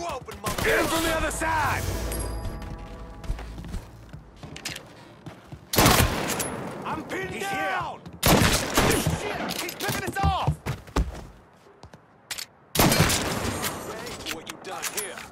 you open, mother. Get from the other side! I'm pinned He's down! Here. Shit! He's picking us off! Say what you done here.